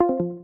you